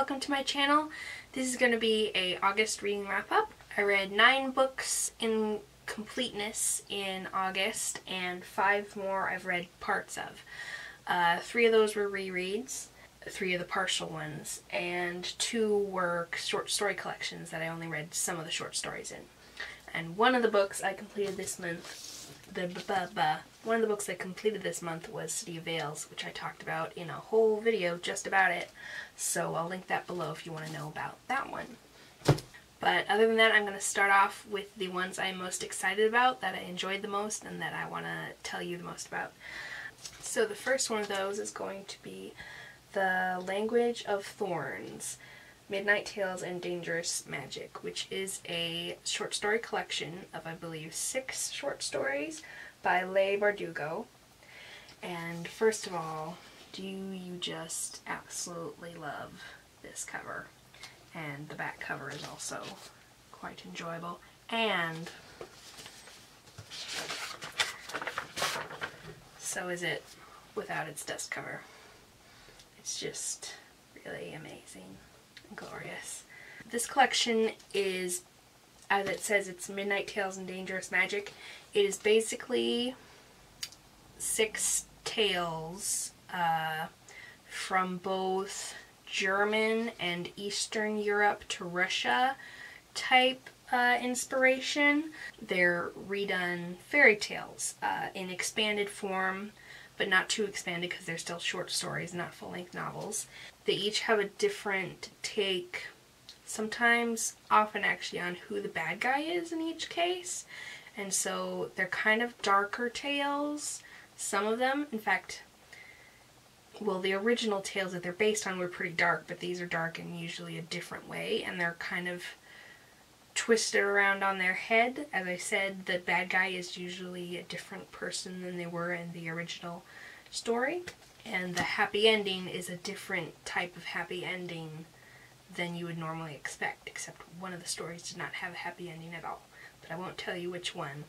welcome to my channel. This is going to be a August reading wrap up. I read nine books in completeness in August and five more I've read parts of. Uh, three of those were rereads, three of the partial ones, and two were short story collections that I only read some of the short stories in. And one of the books I completed this month the one of the books I completed this month was City of Veils, which I talked about in a whole video just about it. So I'll link that below if you want to know about that one. But other than that, I'm going to start off with the ones I'm most excited about, that I enjoyed the most, and that I want to tell you the most about. So the first one of those is going to be The Language of Thorns. Midnight Tales and Dangerous Magic, which is a short story collection of, I believe, six short stories by Leigh Bardugo. And first of all, do you just absolutely love this cover? And the back cover is also quite enjoyable. And so is it without its dust cover. It's just really amazing glorious. This collection is, as it says, it's Midnight Tales and Dangerous Magic. It is basically six tales uh, from both German and Eastern Europe to Russia type uh, inspiration. They're redone fairy tales uh, in expanded form, but not too expanded because they're still short stories, not full-length novels. They each have a different take, sometimes, often actually, on who the bad guy is in each case. And so they're kind of darker tales, some of them. In fact, well, the original tales that they're based on were pretty dark, but these are dark in usually a different way, and they're kind of twisted around on their head. As I said, the bad guy is usually a different person than they were in the original story and the happy ending is a different type of happy ending than you would normally expect, except one of the stories did not have a happy ending at all. But I won't tell you which one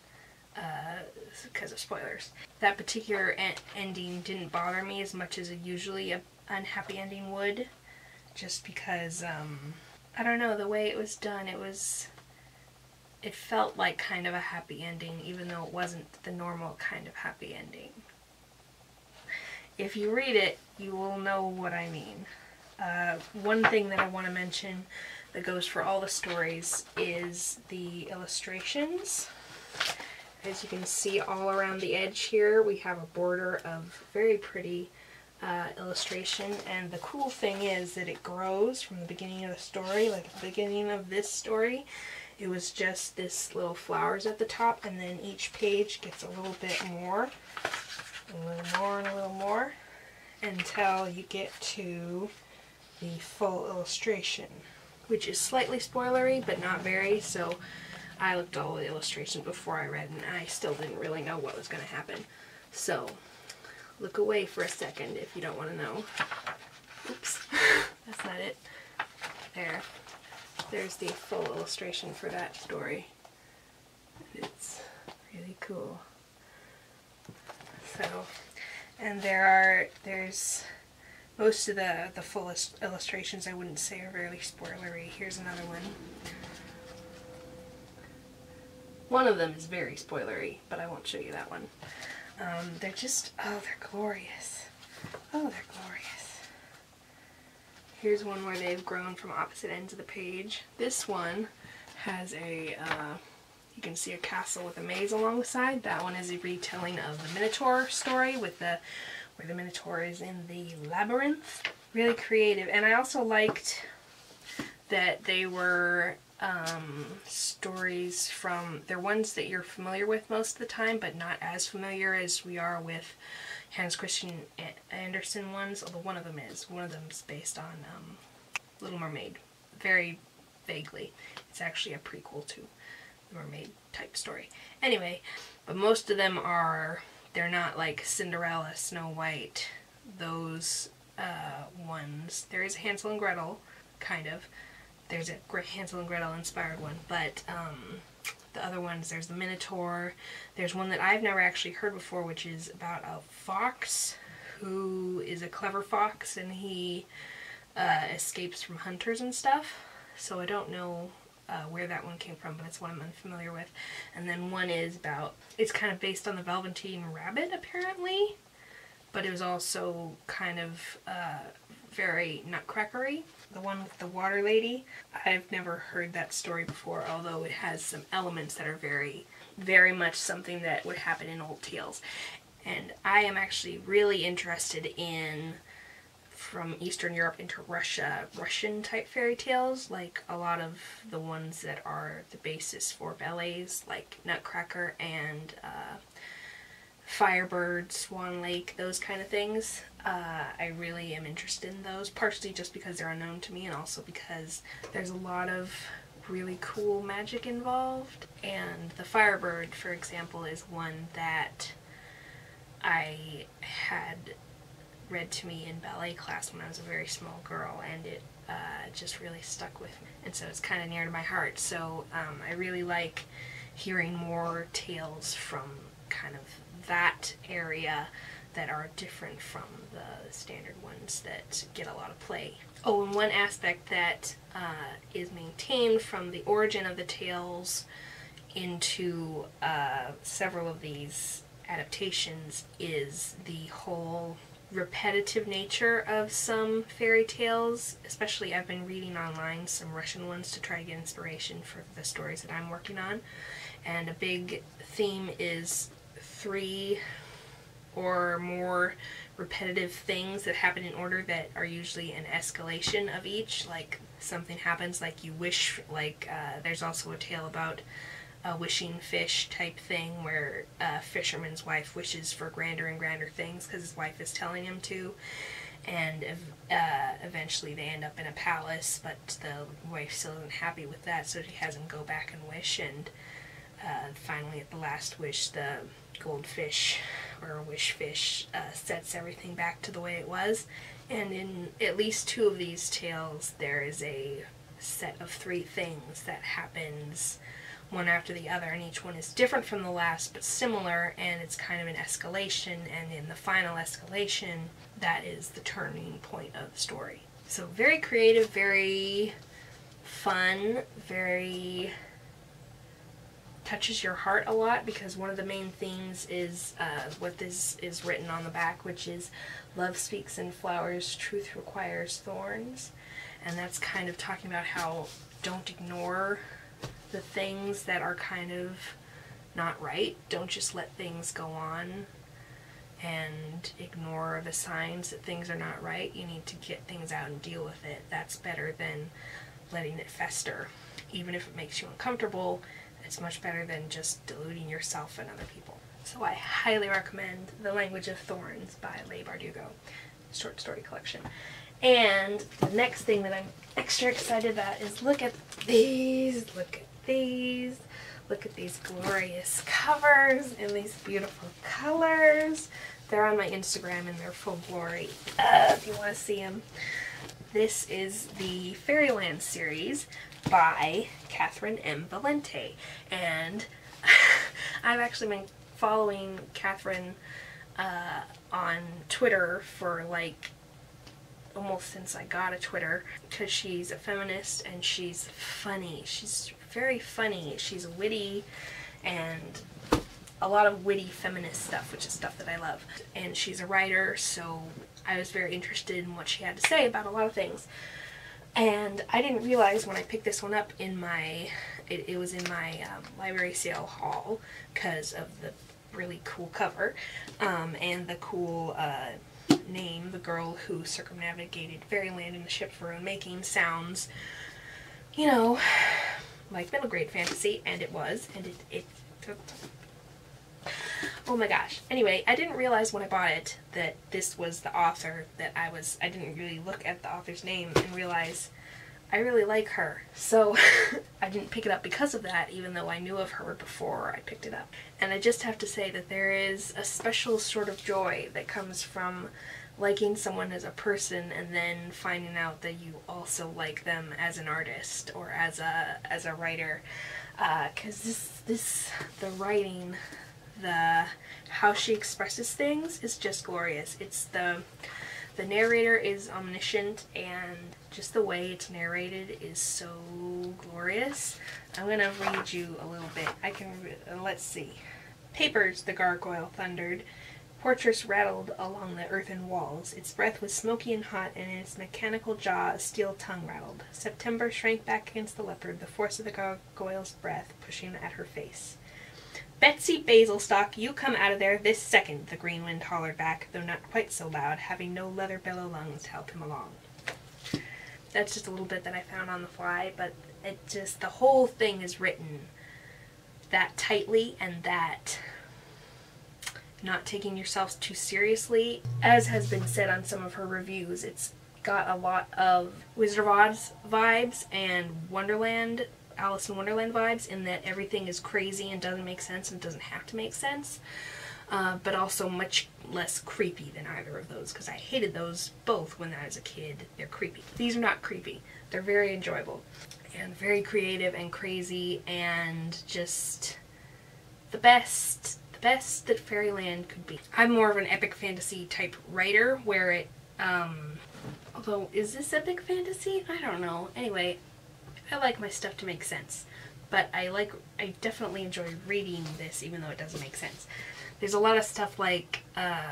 because uh, of spoilers. That particular en ending didn't bother me as much as a usually a unhappy ending would, just because, um, I don't know, the way it was done, it was, it felt like kind of a happy ending, even though it wasn't the normal kind of happy ending if you read it, you will know what I mean. Uh, one thing that I want to mention that goes for all the stories is the illustrations. As you can see all around the edge here, we have a border of very pretty uh, illustration. And the cool thing is that it grows from the beginning of the story, like the beginning of this story. It was just this little flowers at the top, and then each page gets a little bit more a little more and a little more until you get to the full illustration, which is slightly spoilery, but not very, so I looked all the illustration before I read, and I still didn't really know what was going to happen. So, look away for a second if you don't want to know. Oops, that's not it. There. There's the full illustration for that story. It's really cool. So, and there are, there's most of the, the fullest illustrations I wouldn't say are very spoilery. Here's another one. One of them is very spoilery, but I won't show you that one. Um, they're just, oh, they're glorious. Oh, they're glorious. Here's one where they've grown from opposite ends of the page. This one has a uh, you can see a castle with a maze along the side. That one is a retelling of the Minotaur story with the where the Minotaur is in the labyrinth. Really creative. And I also liked that they were um, stories from, they're ones that you're familiar with most of the time, but not as familiar as we are with Hans Christian Andersen ones, although one of them is. One of them is based on um, Little Mermaid, very vaguely. It's actually a prequel to mermaid type story. Anyway, but most of them are, they're not like Cinderella, Snow White, those uh, ones. There is Hansel and Gretel, kind of. There's a Hansel and Gretel inspired one, but um, the other ones, there's the Minotaur. There's one that I've never actually heard before, which is about a fox who is a clever fox, and he uh, escapes from hunters and stuff. So I don't know uh, where that one came from, but it's one I'm unfamiliar with. And then one is about, it's kind of based on the Velveteen Rabbit, apparently. But it was also kind of uh, very nutcrackery. The one with the water lady. I've never heard that story before, although it has some elements that are very, very much something that would happen in old tales. And I am actually really interested in from Eastern Europe into Russia, Russian type fairy tales, like a lot of the ones that are the basis for ballets, like Nutcracker and uh, Firebird, Swan Lake, those kind of things. Uh, I really am interested in those, partially just because they're unknown to me and also because there's a lot of really cool magic involved. And the Firebird, for example, is one that I had read to me in ballet class when I was a very small girl, and it uh, just really stuck with me. And so it's kind of near to my heart. So um, I really like hearing more tales from kind of that area that are different from the standard ones that get a lot of play. Oh, and one aspect that uh, is maintained from the origin of the tales into uh, several of these adaptations is the whole repetitive nature of some fairy tales, especially I've been reading online some Russian ones to try to get inspiration for the stories that I'm working on. And a big theme is three or more repetitive things that happen in order that are usually an escalation of each. Like something happens, like you wish, like uh, there's also a tale about a wishing fish type thing where a fisherman's wife wishes for grander and grander things because his wife is telling him to. And uh, eventually they end up in a palace, but the wife still isn't happy with that, so she has him go back and wish. And uh, finally, at the last wish, the goldfish or wish fish uh, sets everything back to the way it was. And in at least two of these tales, there is a set of three things that happens one after the other, and each one is different from the last but similar, and it's kind of an escalation, and in the final escalation, that is the turning point of the story. So, very creative, very fun, very touches your heart a lot because one of the main themes is uh, what this is written on the back, which is love speaks in flowers, truth requires thorns. And that's kind of talking about how don't ignore the things that are kind of not right. Don't just let things go on and ignore the signs that things are not right. You need to get things out and deal with it. That's better than letting it fester. Even if it makes you uncomfortable, it's much better than just deluding yourself and other people. So I highly recommend The Language of Thorns by Leigh Bardugo, short story collection. And the next thing that I'm extra excited about is look at these, look at these. Look at these glorious covers and these beautiful colors. They're on my Instagram in their full glory uh, if you want to see them. This is the Fairyland series by Catherynne M. Valente. And I've actually been following Catherynne uh, on Twitter for like almost since I got a Twitter because she's a feminist and she's funny. She's very funny. She's witty and a lot of witty feminist stuff, which is stuff that I love. And she's a writer, so I was very interested in what she had to say about a lot of things. And I didn't realize when I picked this one up in my, it, it was in my um, library sale haul because of the really cool cover um, and the cool uh, name, The Girl Who Circumnavigated Fairyland in the Ship for Own Making, sounds, you know, like middle grade fantasy, and it was, and it, it Oh my gosh. Anyway, I didn't realize when I bought it that this was the author that I was, I didn't really look at the author's name and realize I really like her. So I didn't pick it up because of that, even though I knew of her before I picked it up. And I just have to say that there is a special sort of joy that comes from liking someone as a person and then finding out that you also like them as an artist or as a as a writer because uh, this this the writing the how she expresses things is just glorious it's the The narrator is omniscient and just the way it's narrated is so glorious. I'm gonna read you a little bit. I can, uh, let's see. Papers, the gargoyle thundered. Portress rattled along the earthen walls. Its breath was smoky and hot, and in its mechanical jaw a steel tongue rattled. September shrank back against the leopard, the force of the gargoyle's breath pushing at her face. Betsy Basilstock, you come out of there this second, the green wind hollered back, though not quite so loud, having no leather bellow lungs to help him along. That's just a little bit that I found on the fly, but it just, the whole thing is written that tightly and that not taking yourself too seriously. As has been said on some of her reviews, it's got a lot of Wizard of Oz vibes and Wonderland, Alice in Wonderland vibes in that everything is crazy and doesn't make sense and doesn't have to make sense. Uh, but also much less creepy than either of those because I hated those both when I was a kid. They're creepy. These are not creepy. They're very enjoyable and very creative and crazy and just the best best that Fairyland could be. I'm more of an epic fantasy type writer where it, um, although, is this epic fantasy? I don't know. Anyway, I like my stuff to make sense. But I like, I definitely enjoy reading this even though it doesn't make sense. There's a lot of stuff like, uh,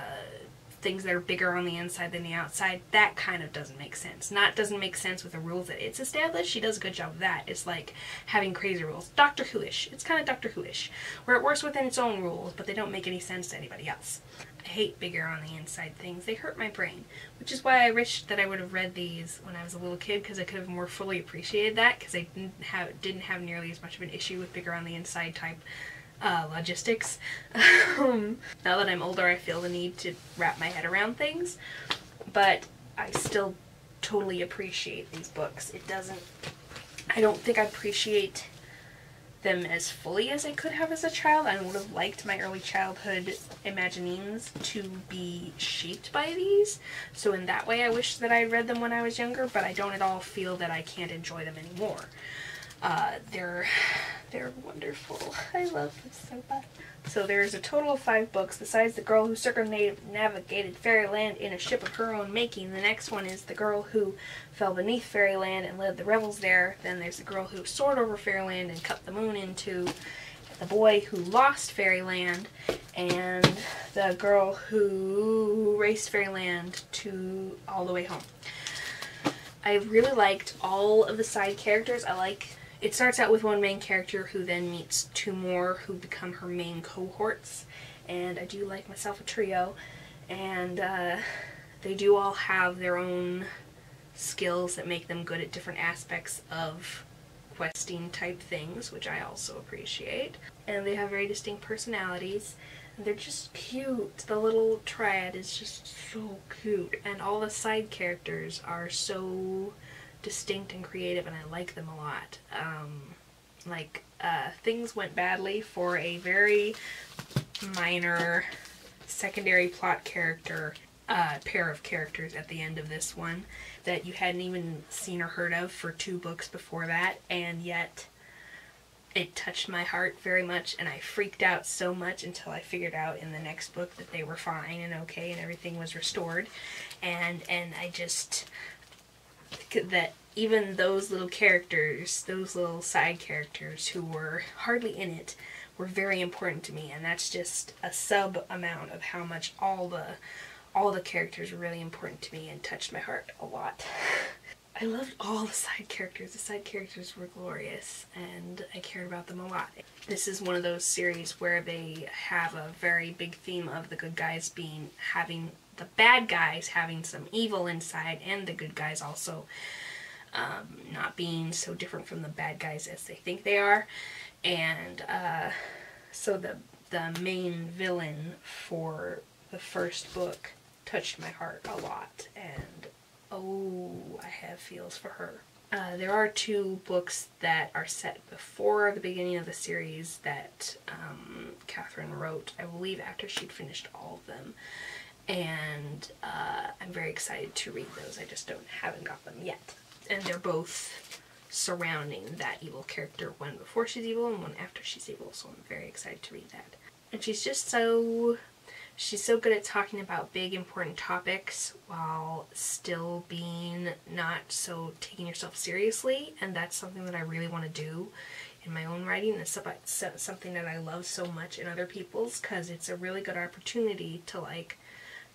things that are bigger on the inside than the outside, that kind of doesn't make sense. Not doesn't make sense with the rules that it's established. She does a good job of that. It's like having crazy rules. Doctor Who-ish. It's kind of Doctor Who-ish, where it works within its own rules, but they don't make any sense to anybody else. I hate bigger on the inside things. They hurt my brain, which is why I wish that I would have read these when I was a little kid because I could have more fully appreciated that because I didn't have didn't have nearly as much of an issue with bigger on the inside type uh, logistics. um, now that I'm older, I feel the need to wrap my head around things, but I still totally appreciate these books. It doesn't, I don't think I appreciate them as fully as I could have as a child. I would have liked my early childhood imaginings to be shaped by these. So in that way I wish that I read them when I was younger, but I don't at all feel that I can't enjoy them anymore. Uh, they're they're wonderful. I love them so much. So there's a total of five books. Besides The Girl Who Circumnavigated Fairyland in a Ship of Her Own Making, the next one is The Girl Who Fell Beneath Fairyland and Led the Revels There. Then there's The Girl Who Soared Over Fairyland and Cut the Moon into The Boy Who Lost Fairyland and The Girl Who Raced Fairyland to All the Way Home. I really liked all of the side characters. I like it starts out with one main character who then meets two more who become her main cohorts. And I do like myself a trio. And uh, they do all have their own skills that make them good at different aspects of questing type things, which I also appreciate. And they have very distinct personalities. They're just cute. The little triad is just so cute. And all the side characters are so distinct and creative and I like them a lot. Um, like, uh, things went badly for a very minor secondary plot character, uh, pair of characters at the end of this one that you hadn't even seen or heard of for two books before that, and yet it touched my heart very much and I freaked out so much until I figured out in the next book that they were fine and okay and everything was restored and and I just that even those little characters, those little side characters who were hardly in it, were very important to me, and that's just a sub amount of how much all the all the characters were really important to me and touched my heart a lot. I loved all the side characters. The side characters were glorious and I cared about them a lot. This is one of those series where they have a very big theme of the good guys being having the bad guys having some evil inside and the good guys also um, not being so different from the bad guys as they think they are. And uh, so the, the main villain for the first book touched my heart a lot and oh, I have feels for her. Uh, there are two books that are set before the beginning of the series that um, Catherynne wrote, I believe after she'd finished all of them and uh, I'm very excited to read those. I just don't haven't got them yet. And they're both surrounding that evil character, one before she's evil and one after she's evil, so I'm very excited to read that. And she's just so she's so good at talking about big important topics while still being not so taking yourself seriously and that's something that I really want to do in my own writing it's something that I love so much in other people's because it's a really good opportunity to like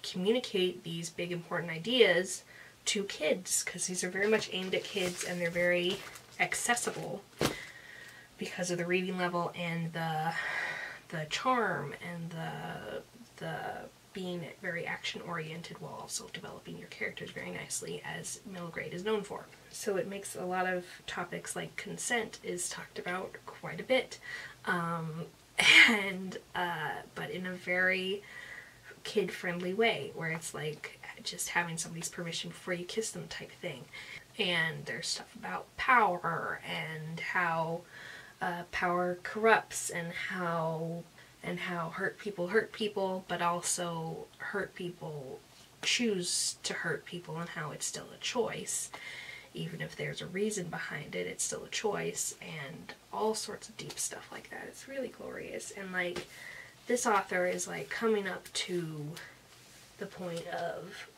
communicate these big important ideas to kids because these are very much aimed at kids and they're very accessible because of the reading level and the the charm and the the being very action oriented while also developing your characters very nicely as middle grade is known for. So it makes a lot of topics like consent is talked about quite a bit um, and uh, but in a very kid friendly way where it's like just having somebody's permission before you kiss them type thing. And there's stuff about power and how uh, power corrupts and how and how hurt people hurt people, but also hurt people choose to hurt people and how it's still a choice. Even if there's a reason behind it, it's still a choice and all sorts of deep stuff like that. It's really glorious. And like this author is like coming up to the point of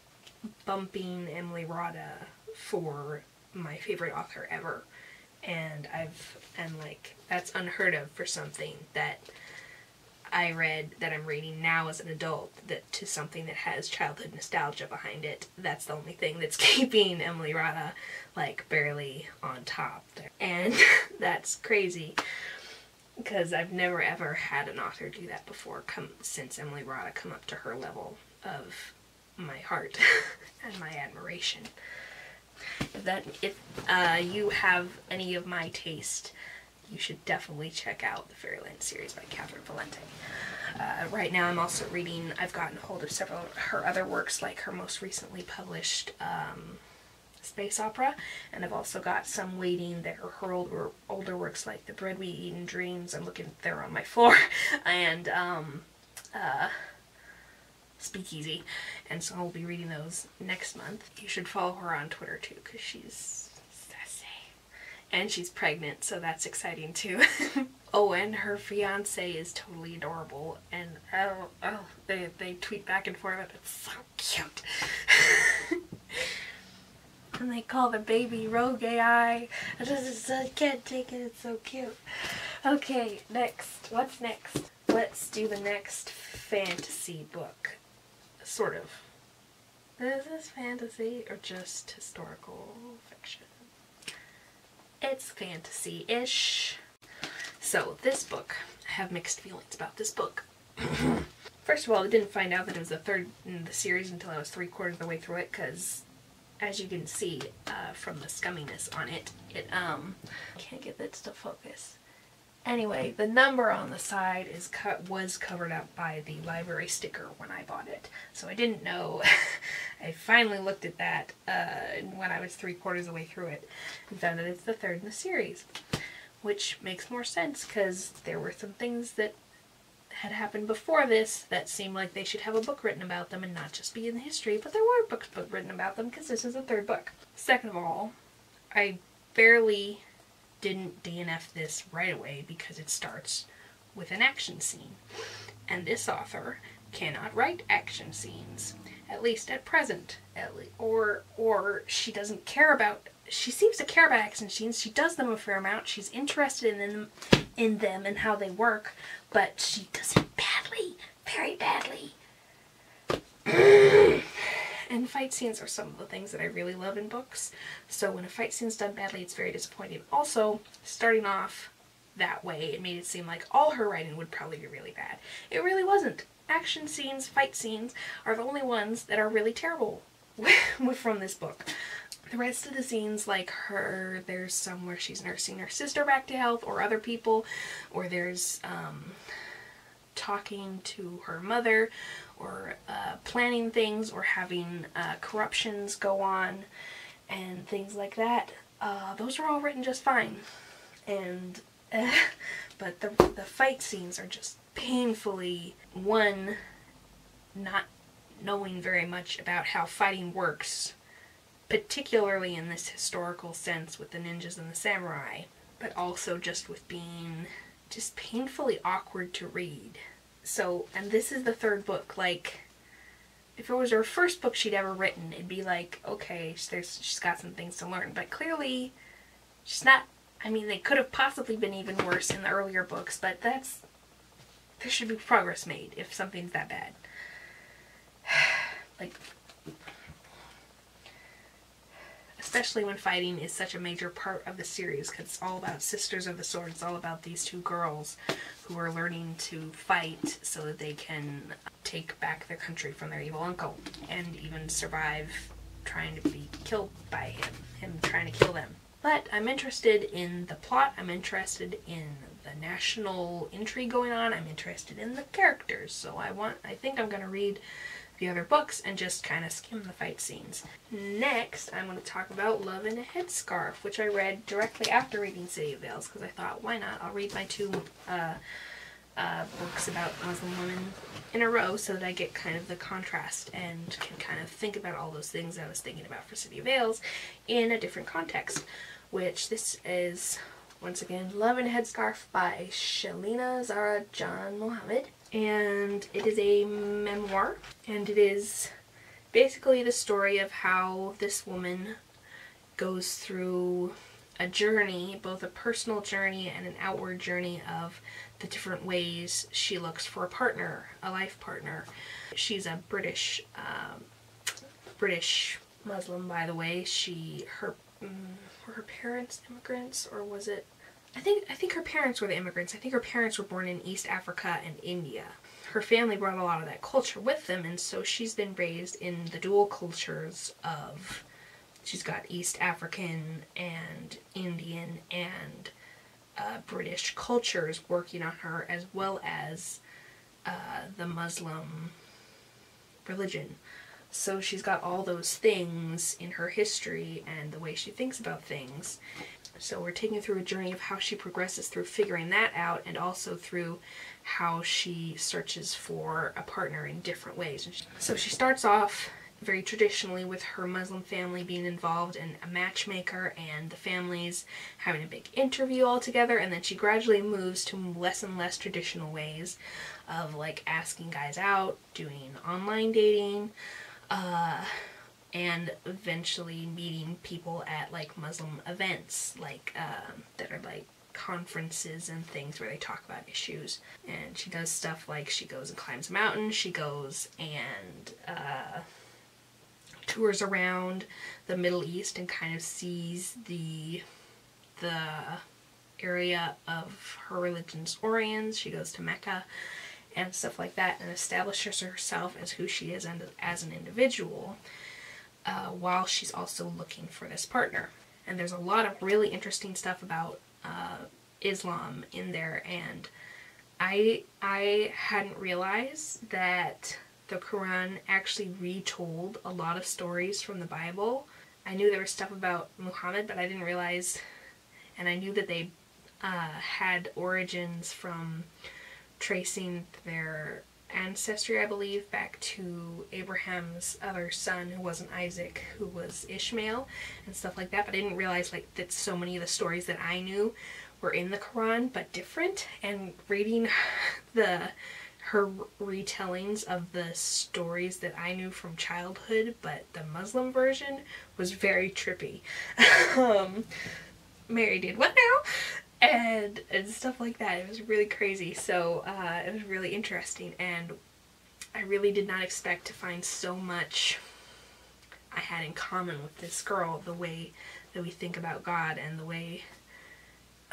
bumping Emily Rodda for my favorite author ever. And I've, and like, that's unheard of for something that I read that I'm reading now as an adult that to something that has childhood nostalgia behind it. That's the only thing that's keeping Emily Rodda like barely on top there. And that's crazy because I've never ever had an author do that before come since Emily Rodda come up to her level of my heart and my admiration. If that if uh, you have any of my taste, you should definitely check out the Fairyland series by Catherynne Valente. Uh, right now I'm also reading, I've gotten hold of several of her other works, like her most recently published um, space opera, and I've also got some waiting that are her older, older works like The Bread We Eat and Dreams, I'm looking, they're on my floor, and um, uh, Speakeasy, and so I'll be reading those next month. You should follow her on Twitter too, because she's sassy. And she's pregnant, so that's exciting too. oh, and her fiance is totally adorable, and oh, oh, they, they tweet back and forth, it's so cute. and they call the baby Rogue AI. I just I can't take it, it's so cute. Okay, next. What's next? Let's do the next fantasy book sort of. Is this fantasy or just historical fiction? It's fantasy-ish. So this book, I have mixed feelings about this book. First of all, I didn't find out that it was the third in the series until I was three quarters of the way through it because as you can see uh, from the scumminess on it, it um, can't get that to focus. Anyway, the number on the side is cut was covered up by the library sticker when I bought it. So I didn't know. I finally looked at that uh, when I was three quarters of the way through it and found that it's the third in the series. Which makes more sense because there were some things that had happened before this that seemed like they should have a book written about them and not just be in the history, but there were books written about them because this is the third book. Second of all, I barely didn't DNF this right away because it starts with an action scene. And this author cannot write action scenes, at least at present. At or, or she doesn't care about, she seems to care about action scenes. She does them a fair amount. She's interested in them, in them and how they work, but she does it badly, very badly. and fight scenes are some of the things that I really love in books. So when a fight scene's done badly, it's very disappointing. Also, starting off that way, it made it seem like all her writing would probably be really bad. It really wasn't. Action scenes, fight scenes, are the only ones that are really terrible from this book. The rest of the scenes, like her, there's some where she's nursing her sister back to health, or other people, or there's um, talking to her mother, or uh, planning things or having uh, corruptions go on and things like that. Uh, those are all written just fine. And, but the, the fight scenes are just painfully, one, not knowing very much about how fighting works, particularly in this historical sense with the ninjas and the samurai, but also just with being just painfully awkward to read so, and this is the third book. Like, if it was her first book she'd ever written, it'd be like, okay, there's she's got some things to learn. But clearly, she's not. I mean, they could have possibly been even worse in the earlier books, but that's there should be progress made if something's that bad. Like, especially when fighting is such a major part of the series because it's all about Sisters of the Sword. It's all about these two girls who are learning to fight so that they can take back their country from their evil uncle and even survive trying to be killed by him, him trying to kill them. But I'm interested in the plot, I'm interested in the national intrigue going on, I'm interested in the characters. So I want I think I'm going to read the other books and just kind of skim the fight scenes. Next, I'm going to talk about Love in a Headscarf, which I read directly after reading City of Veils because I thought, why not? I'll read my two uh, uh, books about Muslim women in a row so that I get kind of the contrast and can kind of think about all those things I was thinking about for City of Veils in a different context, which this is once again Love in a Headscarf by Shelina Zahra Janmohamed and it is a memoir and it is basically the story of how this woman goes through a journey, both a personal journey and an outward journey of the different ways she looks for a partner, a life partner. She's a British, um, British Muslim, by the way. She, her, um, were her parents immigrants, or was it I think I think her parents were the immigrants. I think her parents were born in East Africa and India. Her family brought a lot of that culture with them, and so she's been raised in the dual cultures of she's got East African and Indian and uh, British cultures working on her, as well as uh, the Muslim religion. So she's got all those things in her history and the way she thinks about things. So we're taking through a journey of how she progresses through figuring that out and also through how she searches for a partner in different ways. So she starts off very traditionally with her Muslim family being involved in a matchmaker and the families having a big interview all together and then she gradually moves to less and less traditional ways of like asking guys out, doing online dating, uh, and eventually meeting people at like Muslim events like um, that are like conferences and things where they talk about issues. And she does stuff like she goes and climbs a mountain she goes and uh, tours around the Middle East and kind of sees the the area of her religion's origins she goes to Mecca and stuff like that and establishes herself as who she is and as an individual uh, while she's also looking for this partner. And there's a lot of really interesting stuff about uh, Islam in there and I I hadn't realized that the Quran actually retold a lot of stories from the Bible. I knew there was stuff about Muhammad, but I didn't realize, and I knew that they uh, had origins from tracing their ancestry, I believe, back to Abraham's other son, who wasn't Isaac, who was Ishmael, and stuff like that. But I didn't realize like that so many of the stories that I knew were in the Quran, but different. And reading the her retellings of the stories that I knew from childhood, but the Muslim version was very trippy. um, Mary did what now? And and stuff like that. It was really crazy. So uh, it was really interesting, and I really did not expect to find so much I had in common with this girl. The way that we think about God and the way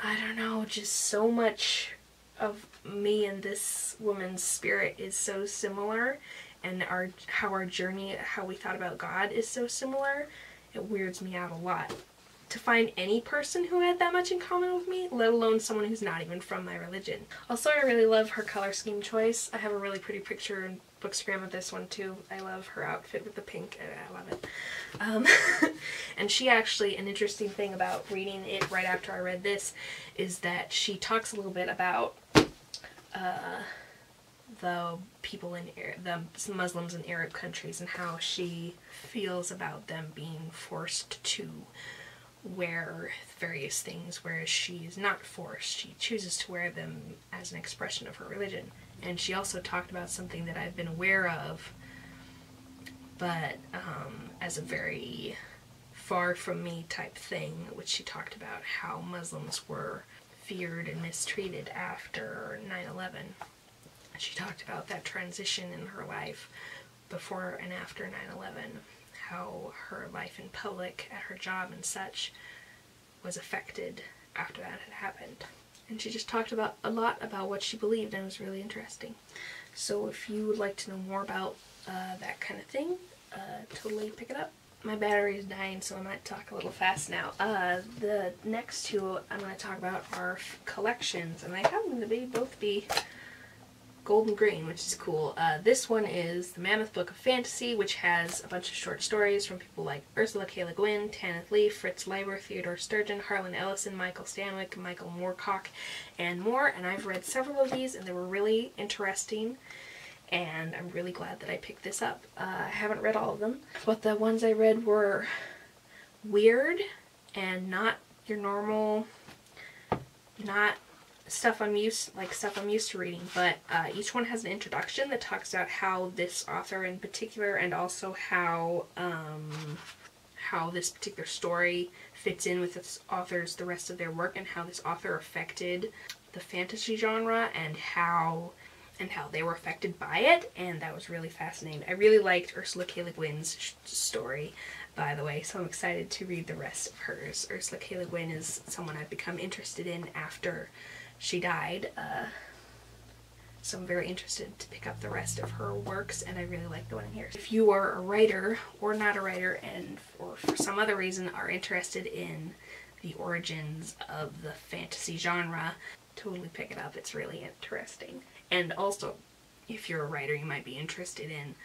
I don't know, just so much of me and this woman's spirit is so similar and our how our journey how we thought about God is so similar it weirds me out a lot to find any person who had that much in common with me, let alone someone who's not even from my religion. Also, I really love her color scheme choice. I have a really pretty picture in Bookstagram of this one too. I love her outfit with the pink. I love it. Um, and she actually, an interesting thing about reading it right after I read this is that she talks a little bit about uh, the people in the Muslims in Arab countries and how she feels about them being forced to wear various things, whereas she's not forced. She chooses to wear them as an expression of her religion. and she also talked about something that I've been aware of, but um, as a very far from me type thing, which she talked about how Muslims were feared and mistreated after 9 11. She talked about that transition in her life before and after 9 11, how her life in public, at her job, and such was affected after that had happened. And she just talked about a lot about what she believed, and it was really interesting. So if you would like to know more about uh, that kind of thing, uh, totally pick it up. My battery is dying, so I might talk a little fast now. Uh, the next two I'm going to talk about are collections, and they happen to be both be Golden Green, which is cool. Uh, this one is the Mammoth Book of Fantasy, which has a bunch of short stories from people like Ursula K. Le Guin, Tanith Lee, Fritz Leiber, Theodore Sturgeon, Harlan Ellison, Michael Swanwick, Michael Moorcock, and more. And I've read several of these, and they were really interesting. And I'm really glad that I picked this up. Uh, I haven't read all of them, but the ones I read were weird and not your normal, not stuff I'm used like stuff I'm used to reading, but uh, each one has an introduction that talks about how this author in particular and also how um, how this particular story fits in with this author's the rest of their work and how this author affected the fantasy genre and how and how they were affected by it and that was really fascinating. I really liked Ursula K. Le Guin's story by the way, so I'm excited to read the rest of hers. Ursula K. Le Guin is someone I've become interested in after she died. Uh, so I'm very interested to pick up the rest of her works and I really like the one in here. If you are a writer or not a writer and or for some other reason are interested in the origins of the fantasy genre, totally pick it up. It's really interesting. And also, if you're a writer, you might be interested in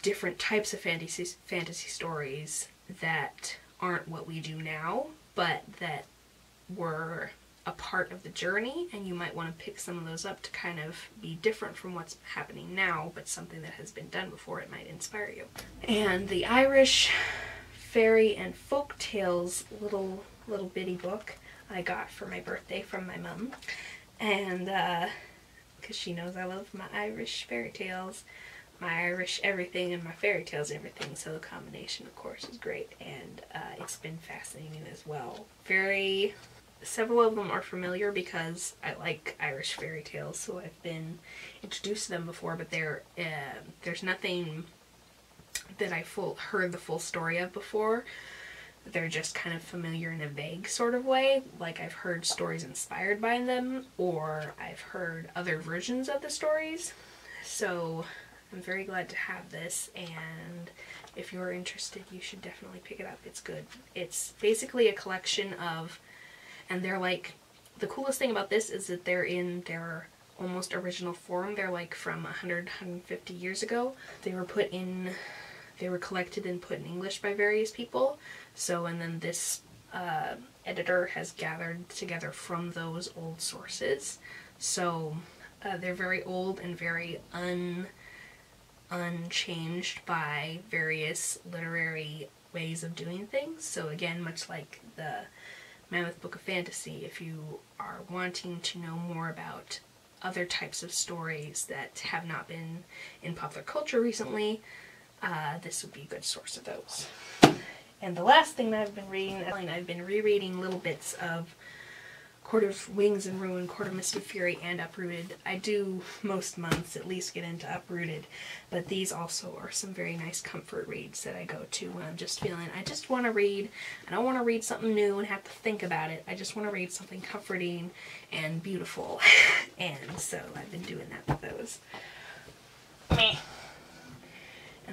different types of fantasy fantasy stories that aren't what we do now, but that were a part of the journey and you might want to pick some of those up to kind of be different from what's happening now but something that has been done before it might inspire you. And the Irish fairy and folk tales little little bitty book I got for my birthday from my mom and because uh, she knows I love my Irish fairy tales my Irish everything and my fairy tales everything so the combination of course is great and uh, it's been fascinating as well. Very several of them are familiar because I like Irish fairy tales, so I've been introduced to them before, but there, uh, there's nothing that I full heard the full story of before. They're just kind of familiar in a vague sort of way, like I've heard stories inspired by them, or I've heard other versions of the stories. So I'm very glad to have this, and if you're interested, you should definitely pick it up. It's good. It's basically a collection of and they're like the coolest thing about this is that they're in their almost original form. They're like from 100, 150 years ago. They were put in, they were collected and put in English by various people. So, and then this uh, editor has gathered together from those old sources. So, uh, they're very old and very un unchanged by various literary ways of doing things. So again, much like the Mammoth Book of Fantasy if you are wanting to know more about other types of stories that have not been in popular culture recently. Uh, this would be a good source of those. And the last thing that I've been reading, I've been rereading little bits of Court of Wings and Ruin, Court of Mist and Fury, and Uprooted. I do most months at least get into Uprooted, but these also are some very nice comfort reads that I go to when I'm just feeling, I just want to read. I don't want to read something new and have to think about it. I just want to read something comforting and beautiful. and so I've been doing that with those. Meh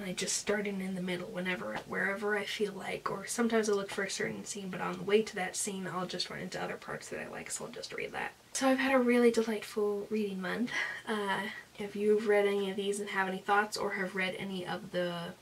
I just start in in the middle whenever, wherever I feel like, or sometimes I look for a certain scene, but on the way to that scene, I'll just run into other parts that I like, so I'll just read that. So I've had a really delightful reading month. Uh, if you've read any of these and have any thoughts, or have read any of the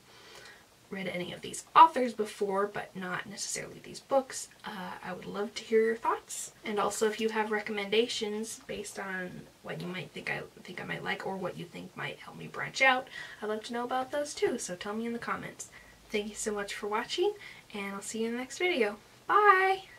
read any of these authors before, but not necessarily these books, uh, I would love to hear your thoughts. And also if you have recommendations based on what you might think I think I might like or what you think might help me branch out, I'd love to know about those too, so tell me in the comments. Thank you so much for watching, and I'll see you in the next video. Bye!